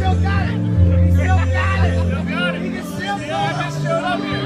still got it. He still got it. He still, still, still, still.